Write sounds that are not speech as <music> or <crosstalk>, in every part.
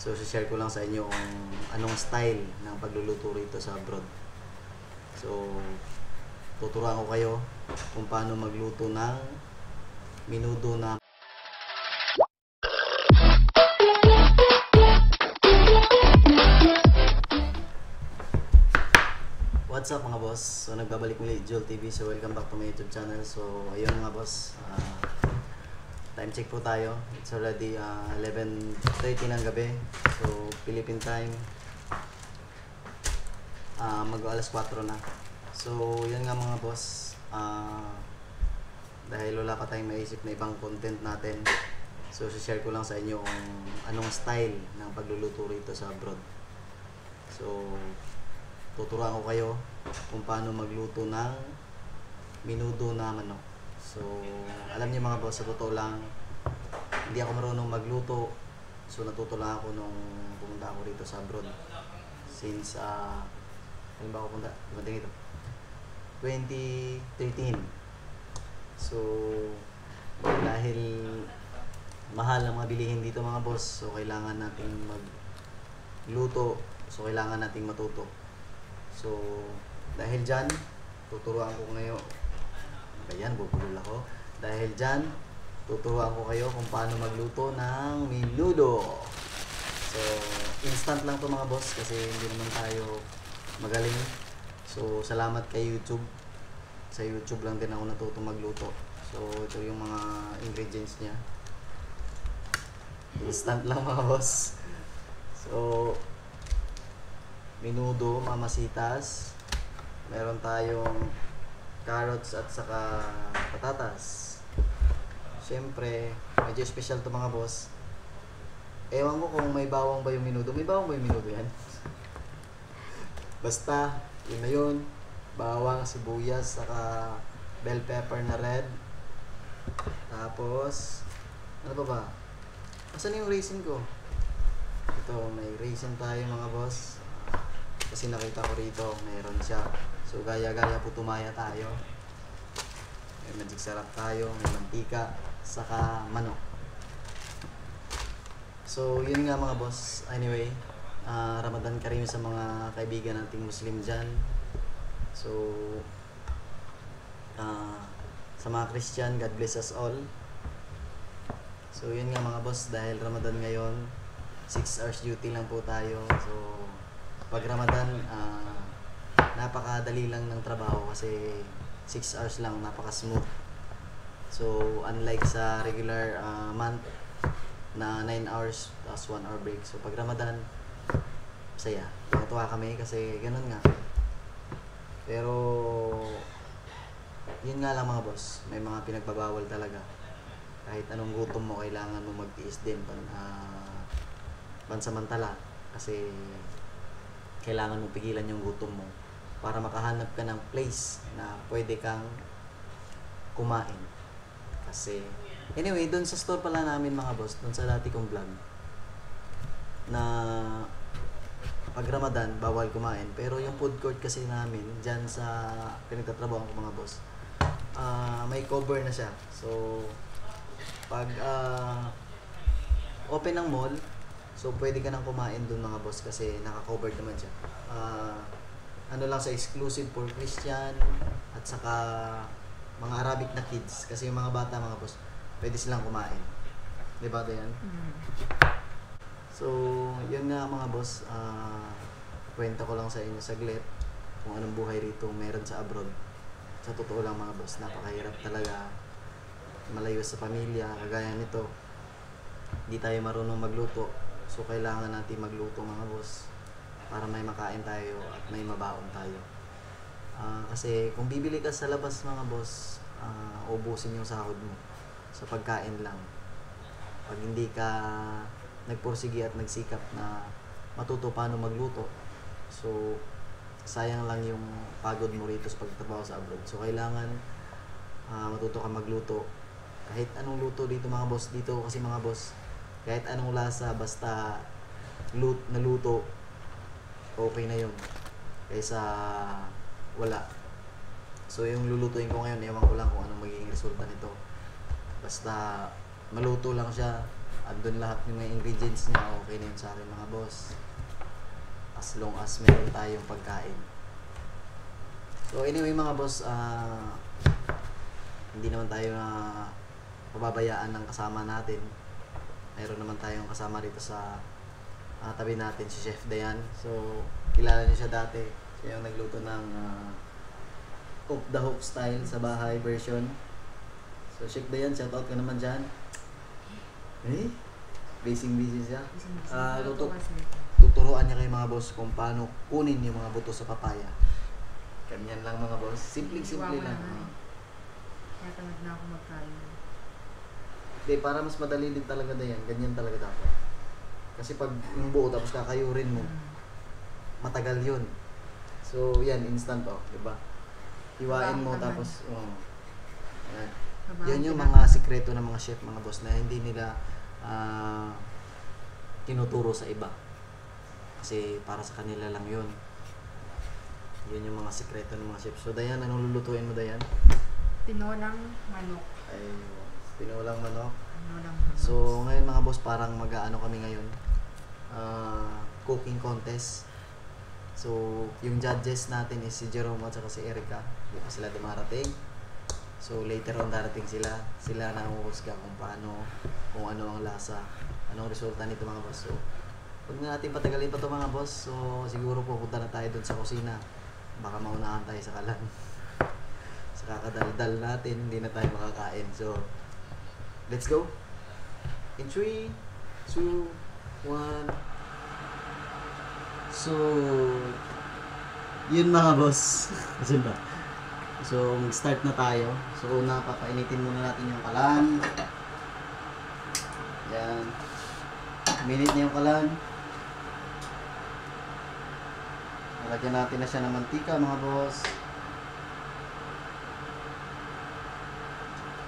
So, share ko lang sa inyo kung anong style ng pagluluto rito sa abroad. So, tuturuan ko kayo kung paano magluto ng minudo na What's up mga boss? So nagbabalik muli Joel TV So welcome back to my YouTube channel So ayun mga boss ah, Time check po tayo. It's already ah, 11.30 ng gabi. So Philippine time. Ah, mag alas 4 na. So yun nga mga boss. Ah, Dahil wala pa tayong maisip na ibang content natin So share ko lang sa inyo kung anong style ng pagluluto rito sa abroad. So tuturuan ko kayo kung paano magluto ng minudo na manok. So, alam niyo mga boss, sa totoo lang, hindi ako marunong magluto. So, natuto lang ako nung pumunta ako rito sa abroad. Since, ah, uh, ba ako punta? Pumunta dito. 2013. So, dahil mahal ang mga bilihin dito mga boss, so kailangan nating magluto. So, kailangan nating matuto. So, dahil dyan, tuturuan ko ngayon. Ayan, bubulol ako. Dahil dyan, tuturuan ko kayo kung paano magluto ng minudo. So, instant lang to mga boss kasi hindi naman tayo magaling. So, salamat kay YouTube. Sa YouTube lang din ako natuto magluto. So, ito yung mga ingredients niya. Instant lang mga boss. So, minudo, mamasitas. Meron tayong carrots at saka patatas. Siyempre, medyo special to mga boss. Ewan ko kung may bawang ba yung minudo. May bawang ba yung minudo yan? Basta, yun na yun. Bawang, sibuyas, saka bell pepper na red. Tapos, ano pa ba? Asan yung raisin ko? Ito, may raisin tayo mga boss. Kasi nakita ko rito, meron siya. So, gaya-gaya po tumaya tayo. May magic sarap tayo, may mantika, saka manok. So, yun nga mga boss. Anyway, ah, Ramadan Karim sa mga kaibigan nating Muslim dyan. So, ah, sa mga Christian, God bless us all. So, yun nga mga boss, dahil Ramadan ngayon, 6 hours duty lang po tayo. So, pag Ramadan, ah, napakadali lang ng trabaho kasi 6 hours lang, napaka-smooth. So, unlike sa regular ah, month na 9 hours tapos 1 hour break. So, pag Ramadan, saya. Tuwa kami kasi ganun nga. Pero, yun nga lang mga boss, may mga pinagbabawal talaga. Kahit anong gutom mo, kailangan mo magtiis din pan, ah, pansamantala. Kasi, kailangan mo pigilan yung gutom mo para makahanap ka ng place na pwede kang kumain. Kasi, anyway, doon sa store pala namin mga boss, doon sa dati kong vlog, na pag Ramadan, bawal kumain. Pero yung food court kasi namin, dyan sa pinagtatrabaho ko mga boss, ah may cover na siya. So, pag ah, open ng mall, so pwede ka nang kumain doon mga boss kasi naka-covered naman siya. Ah, ano lang sa exclusive for Christian at saka mga Arabic na kids kasi yung mga bata mga boss pwede silang kumain. 'Di ba 'yan? So, yun nga mga boss, ah kwenta ko lang sa inyo saglit kung anong buhay rito meron sa abroad. Sa totoo lang mga boss, napakahirap talaga malayo sa pamilya, kagaya nito. Hindi tayo marunong magluto. So, kailangan natin magluto mga boss para may makain tayo at may mabaon tayo. Ah, kasi kung bibili ka sa labas mga boss, ah, ubusin yung sahod mo sa pagkain lang. Pag hindi ka nagpursige at nagsikap na matuto paano magluto, so sayang lang yung pagod mo rito sa pagtatrabaho sa abroad. So kailangan ah, matuto ka magluto. Kahit anong luto dito mga boss, dito kasi mga boss, kahit anong lasa basta lut naluto okay na yun kaysa wala so yung lulutuin ko ngayon ewan ko lang kung anong magiging resulta nito basta maluto lang siya andun lahat mga ingredients niya, okay na yun sa akin mga boss. As long as meron tayong pagkain. So anyway mga boss, ah hindi naman tayo na pababayaan ng kasama natin. Mayroon naman tayong kasama dito sa ah, tabi natin, si Chef Dayan. So, kilala niyo siya dati. Siya yung nagluto ng ah, off the hook style sa bahay version. So, Chef Dayan, shoutout ka naman dyan. Eh? Basing busy siya. Ah, luto. Tuturuan niya kayo mga boss kung paano kunin yung mga buto sa papaya. Ganyan lang mga boss. Simple-simple lang. ah. Kaya tamad na ako magkain. Hindi, para mas madali din talaga na yan. Ganyan talaga dapat. Kasi pag yung buo tapos kakayurin mo, matagal yun. So, yan, instant oh, di ba? Hiwain mo tapos, oh. Yan. Yan yung mga sikreto ng mga chef, mga boss, na hindi nila ah, tinuturo sa iba. Kasi para sa kanila lang yun. Yun yung mga sikreto ng mga chef. So, Dayan, anong lulutuin mo, Dayan? Tinolang manok. Ay, pinulang manok. Tinolang manok. So, ngayon mga boss, parang mag-ano kami ngayon. Ah, cooking contest. So, yung judges natin is si Jerome at si Erica. Hindi pa sila dumarating. So, later on darating sila. Sila na huhusga kung paano, kung ano ang lasa, anong resulta nito mga boss. So, huwag na natin patagalin pa to mga boss. So, siguro pupunta na tayo dun sa kusina. Baka maunahan tayo sa kalan. <laughs> sa kakadaldal natin, hindi na tayo makakain. So, let's go. In 3, 2, 1. So, yun mga boss. <laughs> Kasi ba? So, mag-start na tayo. So, una, papainitin muna natin yung kalan. Yan. Minute na yung kalan. Nalagyan natin na siya ng mantika mga boss.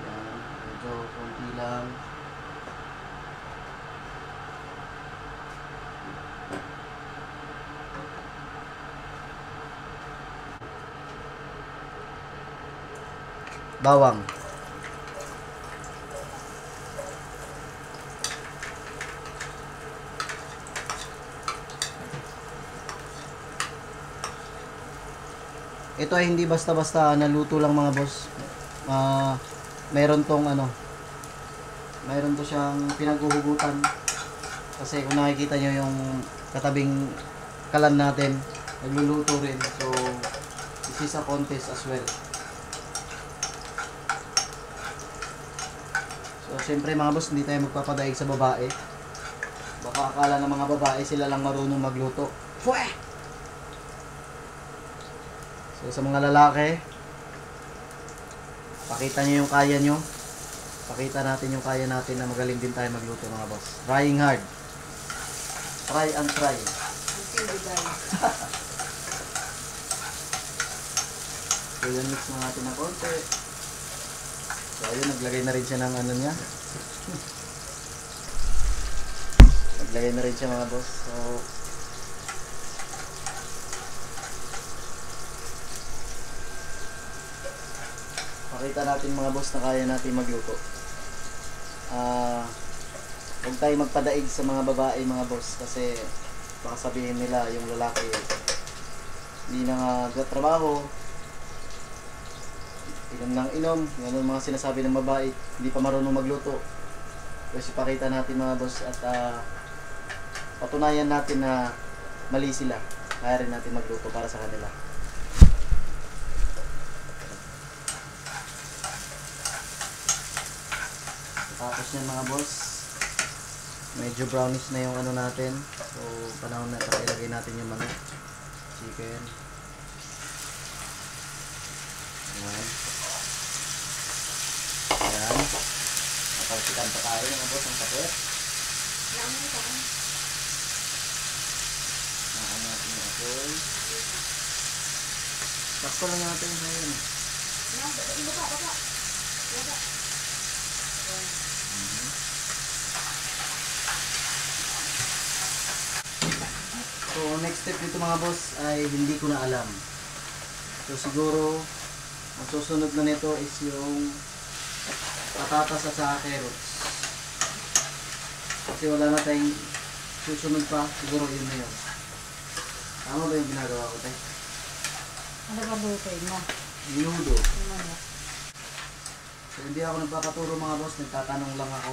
Yan. Medyo konti lang. Bawang. Ito ay hindi basta-basta naluto lang mga boss. Ah, meron tong ano. Meron to siyang pinaghuhugutan. Kasi kung nakikita nyo yung katabing kalan natin, nagluluto rin. So, this is a contest as well. So, syempre mga boss, hindi tayo magpapadaig sa babae. Baka akala ng mga babae sila lang marunong magluto. Pwe! So, sa mga lalaki, pakita nyo yung kaya nyo. Pakita natin yung kaya natin na magaling din tayo magluto mga boss. Trying hard. Try and try. <laughs> So, yan mix na natin ng konti. So, ayun, naglagay na rin siya ng ano niya. naglagay na rin siya mga boss. So, pakita natin mga boss na kaya natin magluto. Ah, huwag tayo magpadaig sa mga babae mga boss kasi baka sabihin nila yung lalaki hindi na nga trabaho inom ng inom, yan ang mga sinasabi ng babae, hindi pa marunong magluto. Kasi pakita natin mga boss at ah, patunayan natin na mali sila. Kaya rin natin magluto para sa kanila. Tapos yan mga boss, medyo brownish na yung ano natin. So, panahon na ilagay natin yung manok, chicken. Ayan. Ayan. Pa tayo mga boss ang takot. Naan natin yung apoy. Sakto lang natin sa yun. Mhm. So, next step nito mga boss ay hindi ko na alam. So, siguro, ang susunod na nito is yung patatas at saka carrots. Kasi wala na tayong susunod pa. Siguro yun na yun. Tama ba yung ginagawa ko tayo? Ano ba lutoy mo? Minudo. Yung manok. So, hindi ako nagpapaturo mga boss. Nagtatanong lang ako.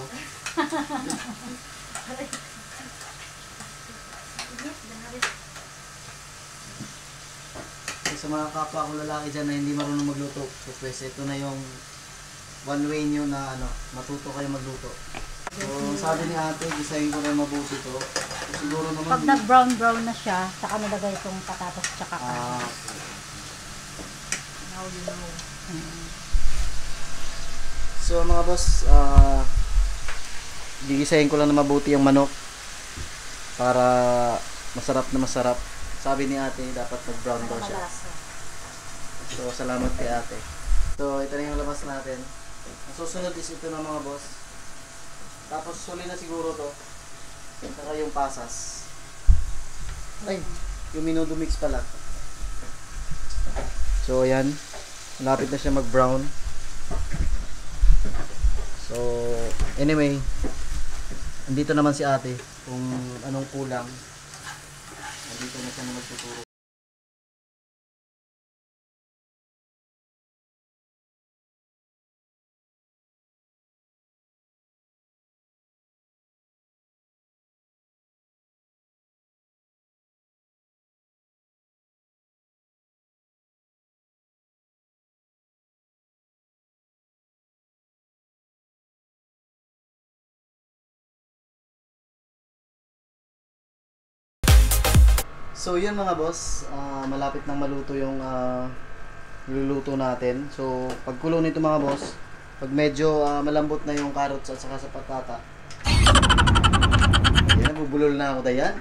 Sa mga kapwa ko lalaki dyan na hindi marunong magluto, so pues ito na yung one way nyo na ano, matuto kayo magluto. So, sabi ni ate, gisahin ko na mabuti to. So, siguro naman... Pag nag-brown-brown na siya, saka nilagay itong patatas tsaka Ah, kanin. Now you know. Mm. So mga boss, ah gigisahin ko lang na mabuti yung manok para masarap na masarap. Sabi ni ate, dapat mag-brown daw siya. So salamat kay ate. So ito na yung labas natin. Ang susunod is ito na mga boss. Tapos suli na siguro to. Saka yung pasas. Ay, yung minudo mix pala. So ayan, malapit na siya mag-brown. So, anyway, andito naman si ate kung anong kulang. Andito na siya na magtuturo. So yun mga boss, ah, malapit nang maluto yung ah, niluluto natin. So pagkulo nito mga boss, pag medyo ah, malambot na yung carrots at saka sa patata. Ayan, nabubulol na ako dayan.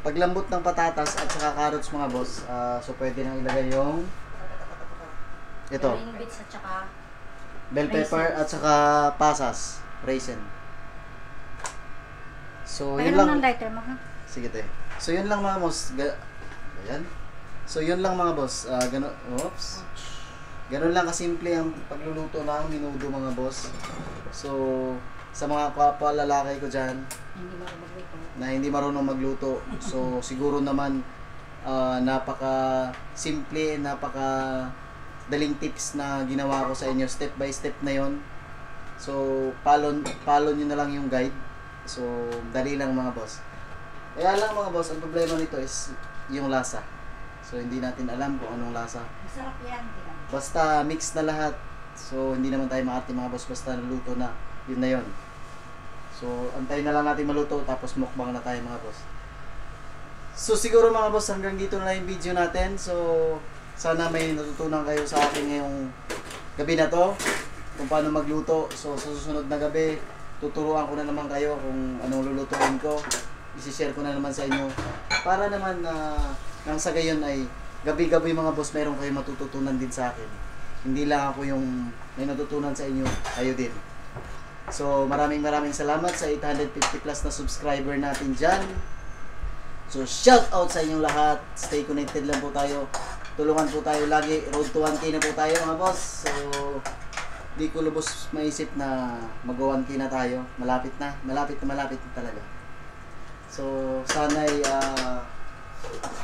Paglambot ng patatas at saka carrots mga boss, ah, so pwede nang ilagay yung ito, bell pepper at saka pasas, raisin. So yun Mayroon lang. ng lighter mo ha? Sige te. So yun lang mga boss. Ga- Ayan. So yun lang mga boss. Ah, gano Oops. Ganun lang kasimple ang pagluluto ng minudo mga boss. So sa mga kapwa lalaki ko dyan Hindi marunong magluto. na hindi marunong magluto. So <laughs> siguro naman ah, napaka simple, napaka daling tips na ginawa ko sa inyo. Step by step na yon. So follow, follow nyo na lang yung guide. So dali lang mga boss. Kaya lang mga boss, ang problema nito is yung lasa. So hindi natin alam kung anong lasa. Masarap yan. tingnan. Basta mix na lahat. So hindi naman tayo makati mga boss basta naluto na. Yun na yun. So antayin na lang natin maluto tapos mukbang na tayo mga boss. So siguro mga boss hanggang dito na lang yung video natin. So sana may natutunan kayo sa akin ngayong gabi na to kung paano magluto. So sa susunod na gabi tuturuan ko na naman kayo kung anong lulutuin ko. Isishare ko na naman sa inyo para naman na nang sa gayon ay gabi-gabi mga boss meron kayo matututunan din sa akin. Hindi lang ako yung may natutunan sa inyo, kayo din. So, maraming maraming salamat sa 850 plus na subscriber natin dyan. So, shout out sa inyong lahat. Stay connected lang po tayo. Tulungan po tayo lagi. Road to 1K na po tayo mga boss. So, di ko lubos maisip na mag 1K na tayo. Malapit na. Malapit na malapit na talaga. So, sana'y ah,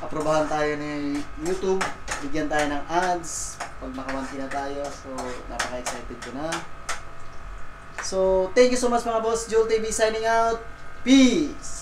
aprobahan tayo ni YouTube. Bigyan tayo ng ads. Pag maka 1K na tayo. So, napaka-excited ko na. So, thank you so much mga boss. Jewel TV signing out. Peace!